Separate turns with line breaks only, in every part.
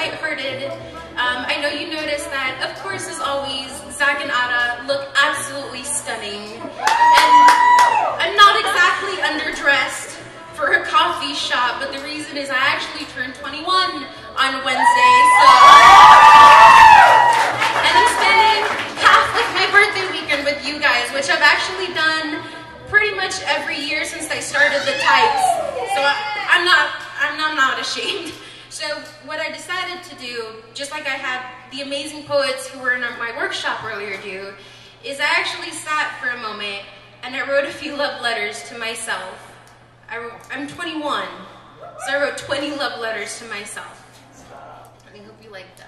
lighthearted. Um, I know you noticed that, of course, as always, Zach and Ada look absolutely stunning. And I'm not exactly underdressed for a coffee shop, but the reason is I actually turned 21 on Wednesday, so. And I'm spending half of my birthday weekend with you guys, which I've actually done pretty much every year since I started the types. So I, I'm not, I'm, I'm not ashamed. So what I decided to do, just like I had the amazing poets who were in my workshop earlier do, is I actually sat for a moment and I wrote a few love letters to myself. I, am 21, so I wrote 20 love letters to myself. I hope you like them.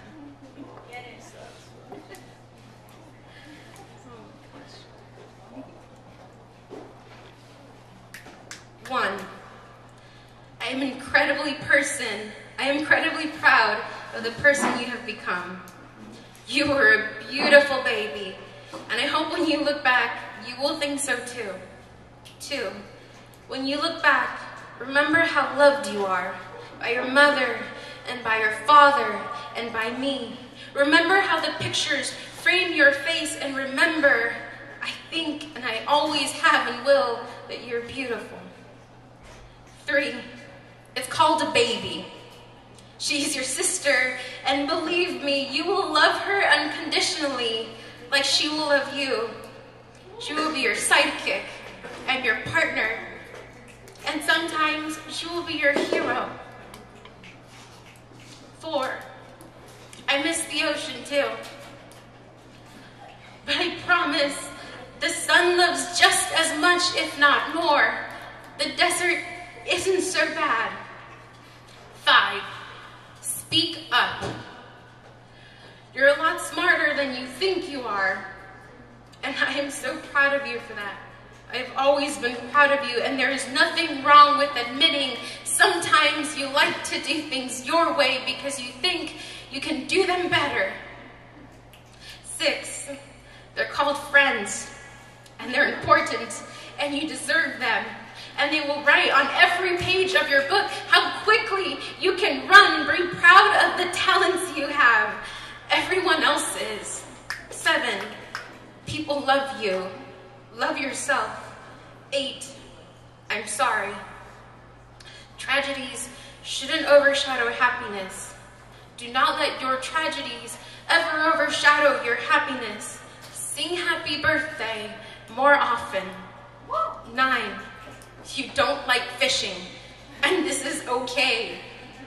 One, I am incredibly person I am incredibly proud of the person you have become. You were a beautiful baby, and I hope when you look back, you will think so too. Two, when you look back, remember how loved you are by your mother and by your father and by me. Remember how the pictures frame your face and remember, I think and I always have and will, that you're beautiful. Three, it's called a baby. She's your sister, and believe me, you will love her unconditionally, like she will love you. She will be your sidekick and your partner, and sometimes she will be your hero. Four, I miss the ocean too. But I promise, the sun loves just as much, if not more. The desert isn't so bad. Up. You're a lot smarter than you think you are. And I am so proud of you for that. I've always been proud of you, and there is nothing wrong with admitting sometimes you like to do things your way because you think you can do them better. Six, they're called friends, and they're important, and you deserve them and they will write on every page of your book how quickly you can run. Be proud of the talents you have. Everyone else is. Seven, people love you. Love yourself. Eight, I'm sorry. Tragedies shouldn't overshadow happiness. Do not let your tragedies ever overshadow your happiness. Sing happy birthday more often. Nine, you don't like fishing, and this is okay.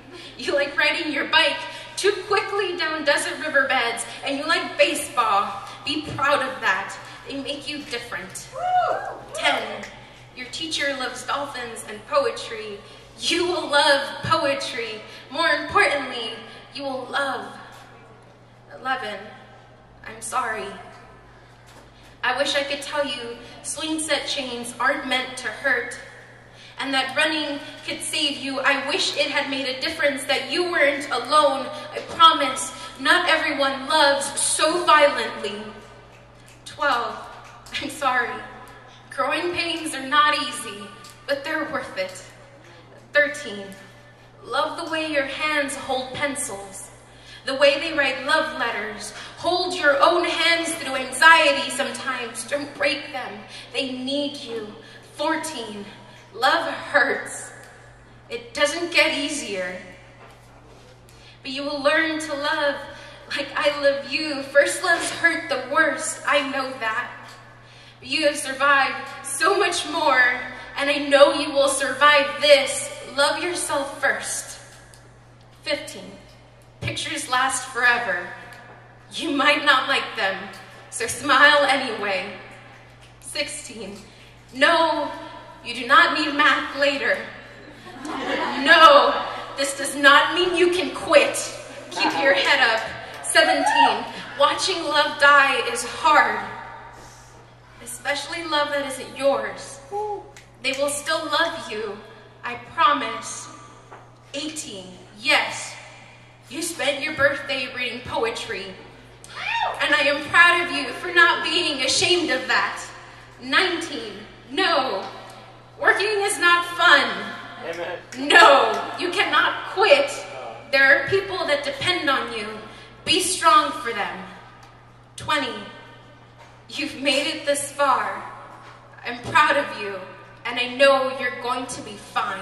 You like riding your bike too quickly down desert riverbeds, and you like baseball. Be proud of that. They make you different. 10. Your teacher loves dolphins and poetry. You will love poetry. More importantly, you will love. 11. I'm sorry. I wish I could tell you swing set chains aren't meant to hurt and that running could save you. I wish it had made a difference that you weren't alone. I promise not everyone loves so violently. 12. I'm sorry. Growing pains are not easy, but they're worth it. 13. Love the way your hands hold pencils the way they write love letters. Hold your own hands through anxiety sometimes. Don't break them. They need you. 14. Love hurts. It doesn't get easier. But you will learn to love like I love you. First loves hurt the worst. I know that. But you have survived so much more, and I know you will survive this. Love yourself first. 15. Pictures last forever. You might not like them, so smile anyway. 16. No, you do not need math later. No, this does not mean you can quit. Keep your head up. 17. Watching love die is hard, especially love that isn't yours. They will still love you, I promise. 18. Yes, you spent your birthday reading poetry, and I am proud of you for not being ashamed of that. 19. No, Working is not fun.
Amen.
No, you cannot quit. There are people that depend on you. Be strong for them. 20. You've made it this far. I'm proud of you, and I know you're going to be fine.